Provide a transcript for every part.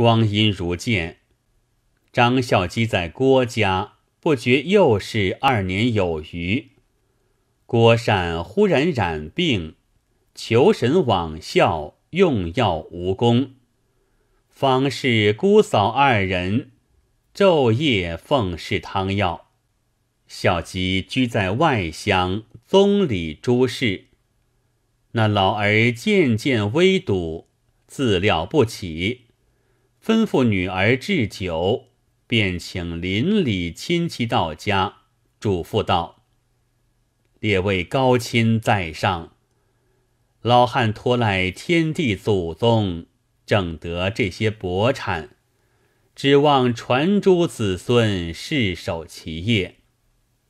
光阴如箭，张孝基在郭家不觉又是二年有余。郭善忽然染病，求神往效，用药无功。方氏、姑嫂二人昼夜奉侍汤药。孝基居在外乡，宗里诸事。那老儿渐渐微笃，自料不起，吩咐女儿置酒，便请邻里亲戚到家，嘱咐道。列位高亲在上，老汉托赖天地祖宗，挣得这些薄产，指望传诸子孙，世守其业。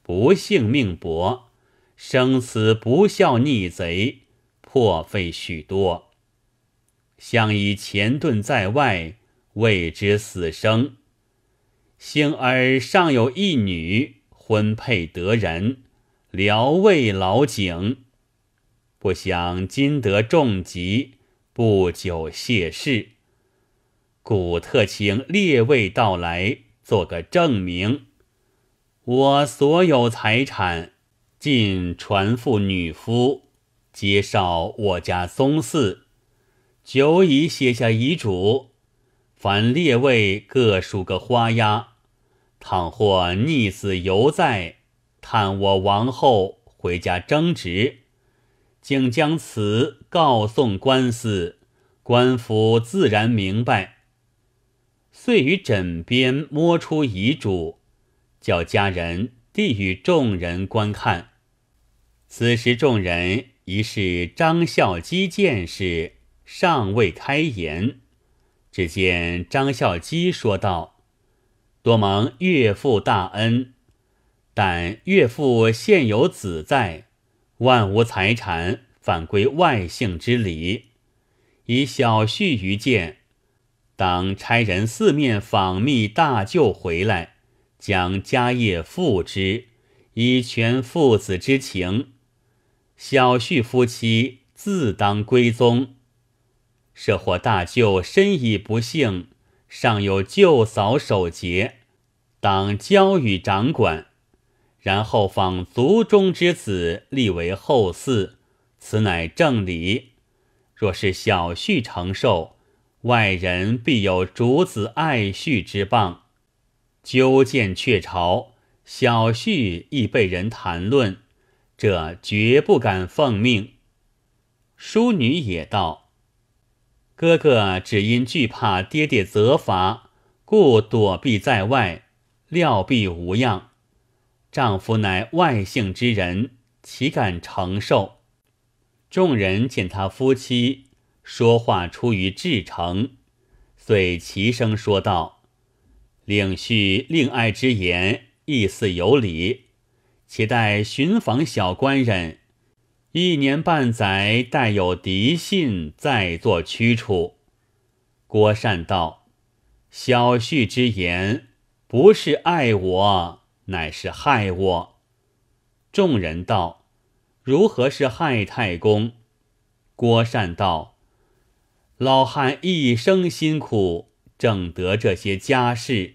不幸命薄，生死不孝逆贼，破费许多。相以前遁在外，未知死生。幸而尚有一女，婚配得人。聊慰老井，不想今得重疾，不久谢世。故特请列位到来，做个证明。我所有财产尽传付女夫，接绍我家宗嗣。久已写下遗嘱，凡列位各数个花押。倘或逆子犹在。探我王后回家争执，竟将此告送官司，官府自然明白。遂于枕边摸出遗嘱，叫家人递与众人观看。此时众人已是张孝基见识，尚未开言。只见张孝基说道：“多蒙岳父大恩。”但岳父现有子在，万无财产，反归外姓之礼。以小婿于见，当差人四面访觅大舅回来，将家业付之，以全父子之情。小婿夫妻自当归宗。设或大舅身已不幸，尚有舅嫂守节，当交与掌管。然后访族中之子立为后嗣，此乃正理。若是小婿承受，外人必有主子爱婿之谤。纠见鹊巢，小婿亦被人谈论，这绝不敢奉命。淑女也道：“哥哥只因惧怕爹爹责罚，故躲避在外，料必无恙。”丈夫乃外姓之人，岂敢承受？众人见他夫妻说话出于至诚，遂齐声说道：“令婿令爱之言，意似有理。且待寻访小官人，一年半载，带有敌信，再作驱处。”郭善道：“小婿之言，不是爱我。”乃是害我。众人道：“如何是害太公？”郭善道：“老汉一生辛苦，挣得这些家事，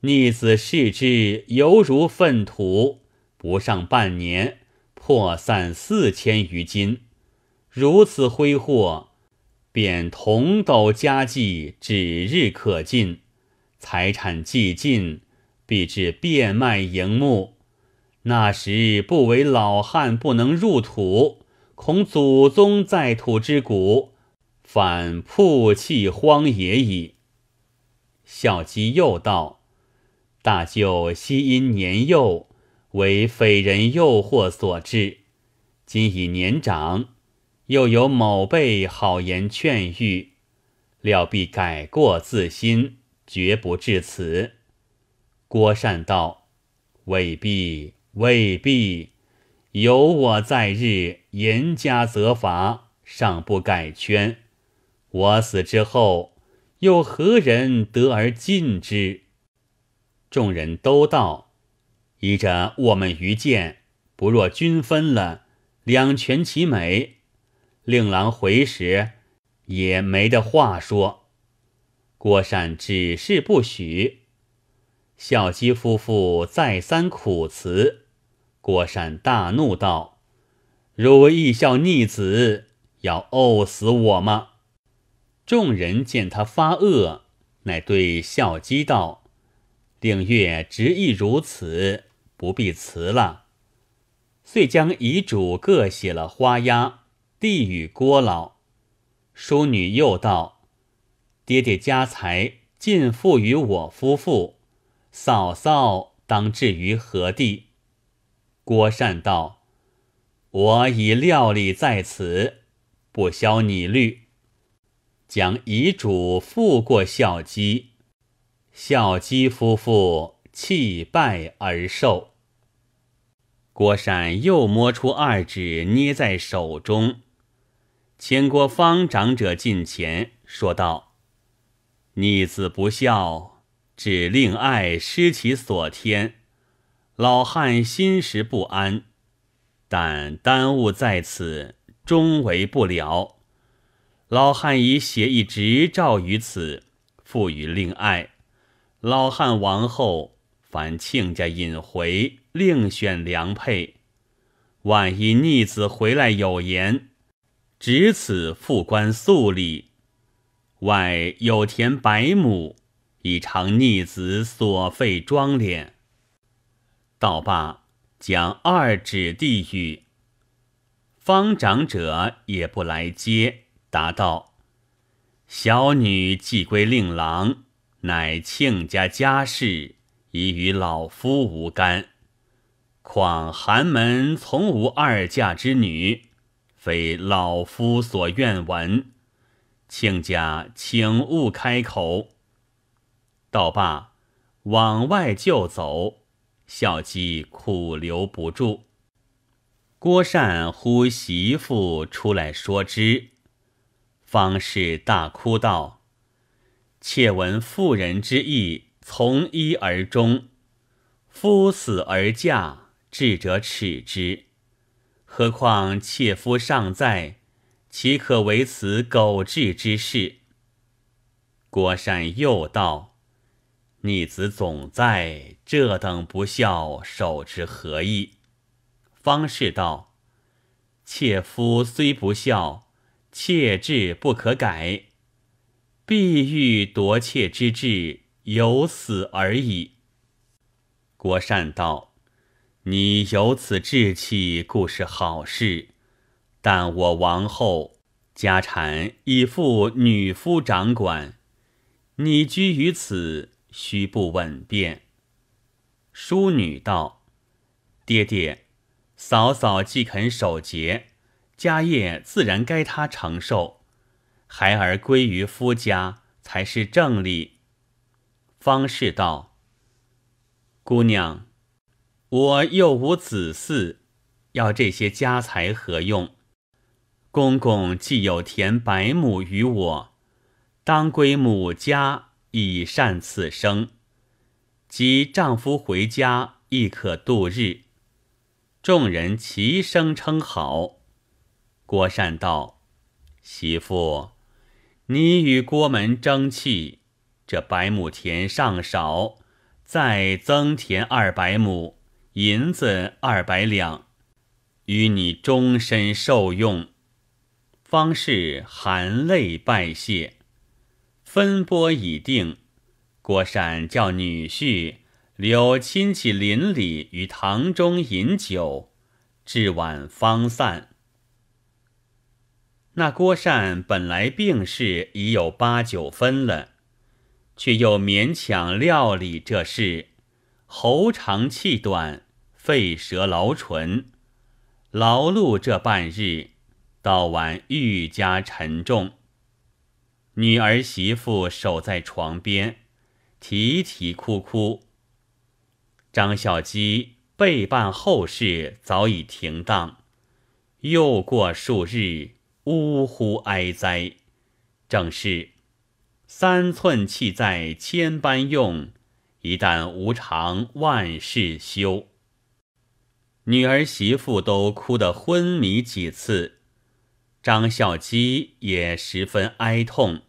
逆子视之犹如粪土，不上半年，破散四千余金。如此挥霍，便同斗家计指日可尽，财产既尽。”必至变卖荧幕，那时不为老汉不能入土，恐祖宗在土之谷，反曝弃荒野矣。孝基又道：“大舅昔因年幼，为匪人诱惑所致，今已年长，又有某辈好言劝喻，料必改过自新，绝不至此。”郭善道：“未必，未必。有我在日，严加责罚，尚不改圈。我死之后，又何人得而尽之？”众人都道：“依着我们愚见，不若均分了，两全其美。令郎回时，也没得话说。”郭善只是不许。孝基夫妇再三苦辞，郭善大怒道：“汝义孝逆子，要呕死我吗？”众人见他发恶，乃对孝基道：“令月执意如此，不必辞了。”遂将遗嘱各写了花押，递与郭老。淑女又道：“爹爹家财尽付于我夫妇。”嫂嫂当置于何地？郭善道：“我已料理在此，不消你虑。”将遗嘱付过孝基，孝基夫妇弃拜而受。郭善又摸出二指，捏在手中，牵过方长者近前，说道：“逆子不孝。”只令爱失其所天，老汉心时不安，但耽误在此，终为不了。老汉已写一执照于此，付与令爱。老汉亡后，凡亲家引回，另选良配。万一逆子回来有言，只此复官素礼，外有田百亩。以偿逆子所费庄敛。道罢，将二指递与方长者，也不来接，答道：“小女既归令郎，乃亲家家事，已与老夫无干。况寒门从无二嫁之女，非老夫所愿闻。亲家请勿开口。”道罢，往外就走。孝基苦留不住。郭善呼媳妇出来说之，方氏大哭道：“妾闻妇人之意，从一而终。夫死而嫁，智者耻之。何况妾夫尚在，岂可为此苟志之事？”郭善又道。逆子总在，这等不孝，守之何意？方士道：“妾夫虽不孝，妾志不可改。必欲夺妾之志，有死而已。”郭善道：“你有此志气，固是好事。但我亡后，家产已付女夫掌管，你居于此。”须不稳便。淑女道：“爹爹，嫂嫂既肯守节，家业自然该她承受。孩儿归于夫家，才是正理。”方士道：“姑娘，我又无子嗣，要这些家财何用？公公既有田百亩于我，当归母家。”以善此生，及丈夫回家亦可度日。众人齐声称好。郭善道：“媳妇，你与郭门争气，这百亩田尚少，再增田二百亩，银子二百两，与你终身受用。”方士含泪拜谢。分拨已定，郭善叫女婿留亲戚邻里于堂中饮酒，至晚方散。那郭善本来病势已有八九分了，却又勉强料理这事，喉长气短，肺舌劳唇，劳碌这半日，到晚愈加沉重。女儿媳妇守在床边，啼啼哭哭。张孝基备办后事早已停当，又过数日，呜呼哀哉。正是三寸气在千般用，一旦无常万事休。女儿媳妇都哭得昏迷几次，张孝基也十分哀痛。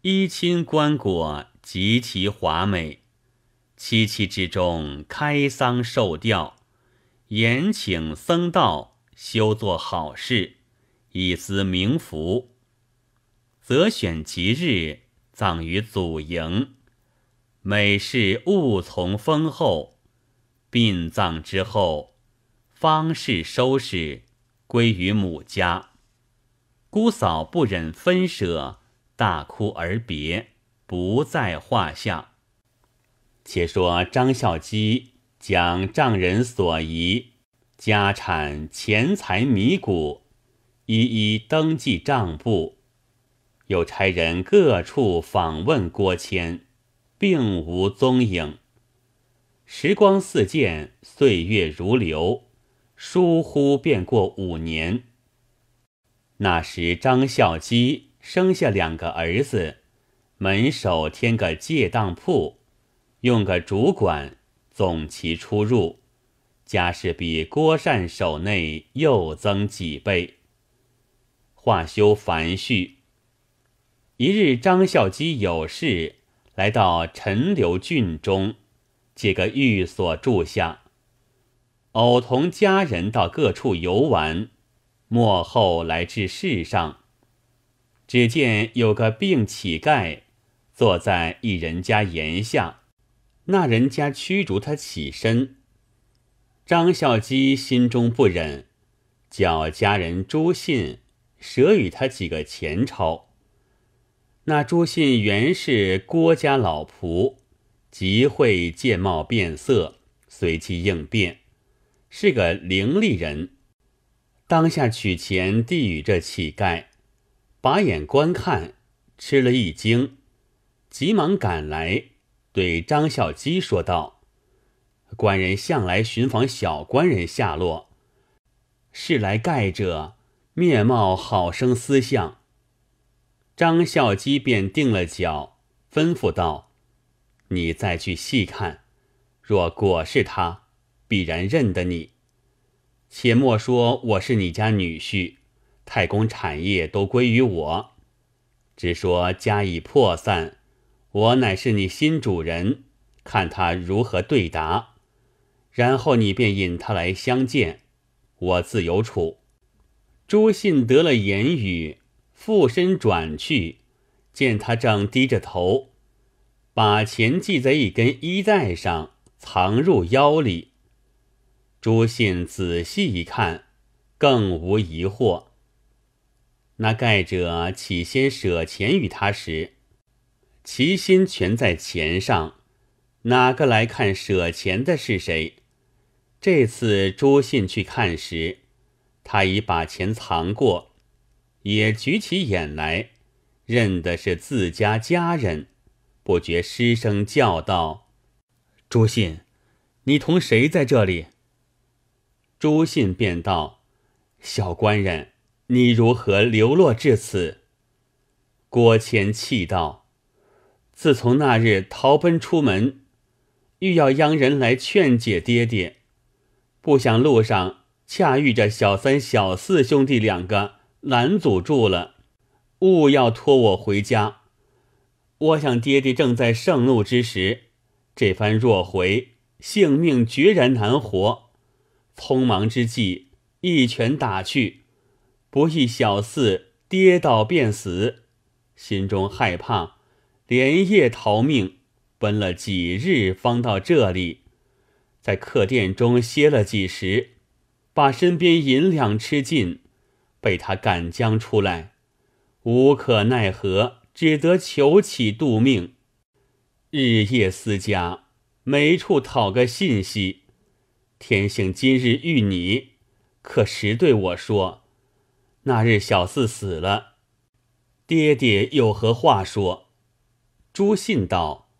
衣衾棺椁极其华美，戚戚之中开丧受吊，延请僧道修做好事，以资冥福。择选吉日，葬于祖营。每事勿从丰厚，殡葬之后，方是收拾归于母家。姑嫂不忍分舍，大哭而别，不在话下。且说张孝基将丈人所遗家产、钱财、米谷，一一登记账簿。又差人各处访问郭谦，并无踪影。时光似箭，岁月如流，疏忽便过五年。那时张孝基生下两个儿子，门首添个借当铺，用个主管总其出入，家事比郭善手内又增几倍。话休繁叙。一日，张孝基有事来到陈留郡中，借个寓所住下，偶同家人到各处游玩，末后来至市上，只见有个病乞丐坐在一人家檐下，那人家驱逐他起身。张孝基心中不忍，叫家人朱信舍与他几个钱钞。那朱信原是郭家老仆，极会见貌变色，随机应变，是个伶俐人。当下取钱递与这乞丐，把眼观看，吃了一惊，急忙赶来，对张孝基说道：“官人向来寻访小官人下落，是来盖者面貌好生思相。”张孝基便定了脚，吩咐道：“你再去细看，若果是他，必然认得你。且莫说我是你家女婿，太公产业都归于我。只说家已破散，我乃是你新主人，看他如何对答。然后你便引他来相见，我自有处。”朱信得了言语。附身转去，见他正低着头，把钱系在一根衣带上，藏入腰里。朱信仔细一看，更无疑惑。那盖者起先舍钱与他时，其心全在钱上，哪个来看舍钱的是谁？这次朱信去看时，他已把钱藏过。也举起眼来，认的是自家家人，不觉失声叫道：“朱信，你同谁在这里？”朱信便道：“小官人，你如何流落至此？”郭谦气道：“自从那日逃奔出门，欲要央人来劝解爹爹，不想路上恰遇着小三、小四兄弟两个。”拦阻住了，勿要拖我回家。我想爹爹正在盛怒之时，这番若回，性命决然难活。匆忙之际，一拳打去，不意小四跌倒便死，心中害怕，连夜逃命，奔了几日方到这里，在客店中歇了几时，把身边银两吃尽。被他赶将出来，无可奈何，只得求乞度命，日夜思家，没处讨个信息。天幸今日遇你，可实对我说，那日小四死了，爹爹有何话说？朱信道：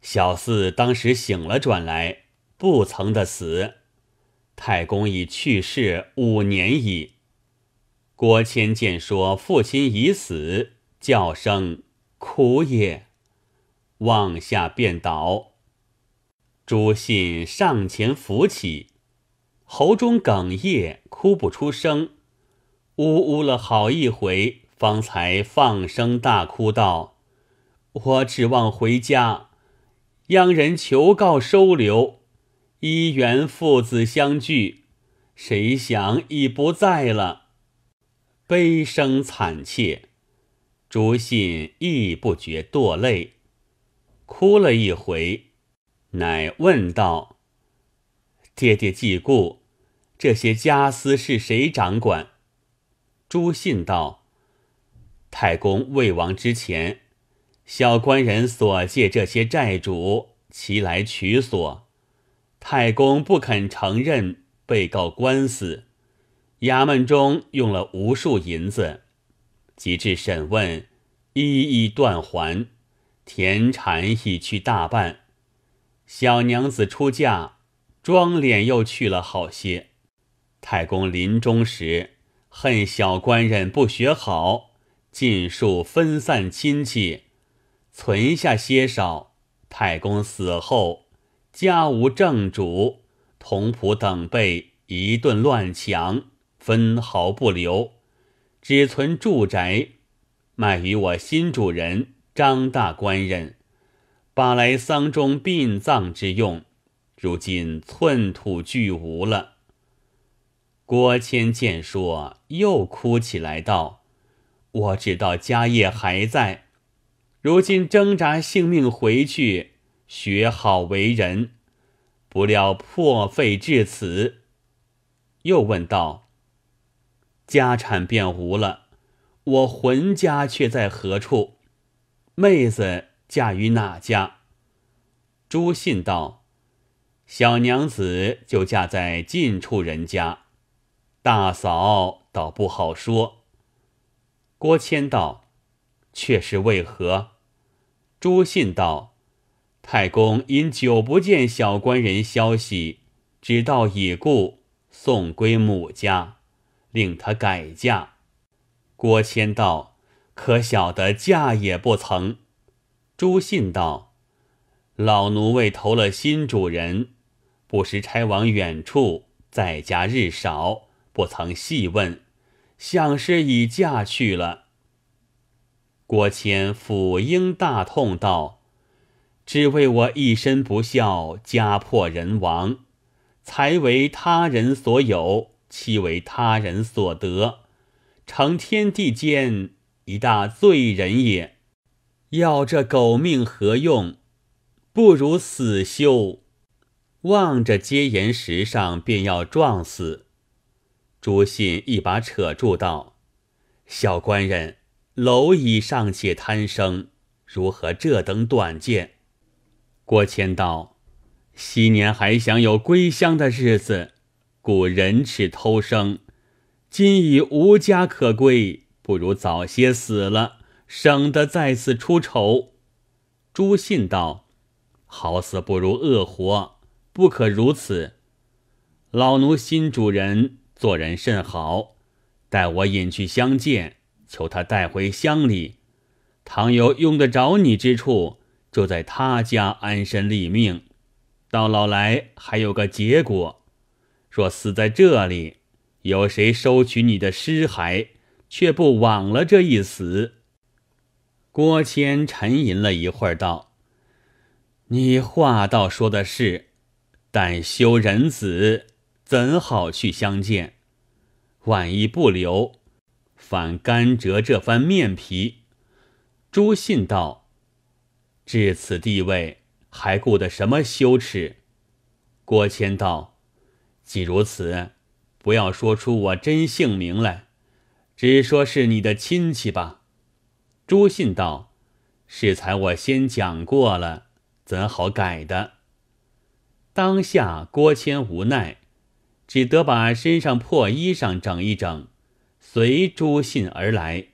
小四当时醒了转来，不曾的死，太公已去世五年矣。郭谦见说父亲已死，叫声苦也，望下便倒。朱信上前扶起，喉中哽咽，哭不出声，呜呜了好一回，方才放声大哭道：“我指望回家，央人求告收留，一缘父子相聚，谁想已不在了，悲声惨切。朱信亦不觉堕泪，哭了一回，乃问道：“爹爹既故，这些家私是谁掌管？”朱信道：“太公未亡之前，小官人所借这些债主其来取所，太公不肯承认，被告官司，衙门中用了无数银子。”及至审问，一一断还，田产已去大半。小娘子出嫁，妆脸又去了好些。太公临终时，恨小官人不学好，尽数分散亲戚，存下些少。太公死后，家无正主，同仆等辈一顿乱抢，分毫不留。只存住宅，卖与我新主人张大官人，把来丧中殡葬之用。如今寸土俱无了。郭谦见说，又哭起来道：“我知道家业还在，如今挣扎性命回去，学好为人，不料破费至此。”又问道。家产便无了，我浑家却在何处？妹子嫁于哪家？朱信道：“小娘子就嫁在近处人家，大嫂倒不好说。”郭谦道：“却是为何？”朱信道：“太公因久不见小官人消息，知道已故，送归母家。”令他改嫁。郭谦道：“可晓得嫁也不曾。”朱信道：“老奴为投了新主人，不时差往远处，在家日少，不曾细问，想是已嫁去了。”郭谦抚膺大痛道：“只为我一身不孝，家破人亡，才为他人所有。”岂为他人所得，成天地间一大罪人也。要这狗命何用？不如死休。望着阶岩石上，便要撞死。朱信一把扯住道：“小官人，蝼蚁尚且贪生，如何这等短见？”郭谦道：“昔年还想有归乡的日子。”故人耻偷生，今已无家可归，不如早些死了，省得再次出丑。朱信道：“好死不如恶活，不可如此。老奴新主人做人甚好，待我引去相见，求他带回乡里。倘有用得着你之处，就在他家安身立命，到老来还有个结果。”若死在这里，有谁收取你的尸骸，却不枉了这一死？郭谦沉吟了一会儿，道：“你话倒说的是，但修人子怎好去相见？万一不留，反干折这番面皮。”朱信道：“至此地位，还顾得什么羞耻？”郭谦道。既如此，不要说出我真姓名来，只说是你的亲戚吧。朱信道：“适才我先讲过了，怎好改的？”当下郭谦无奈，只得把身上破衣裳整一整，随朱信而来。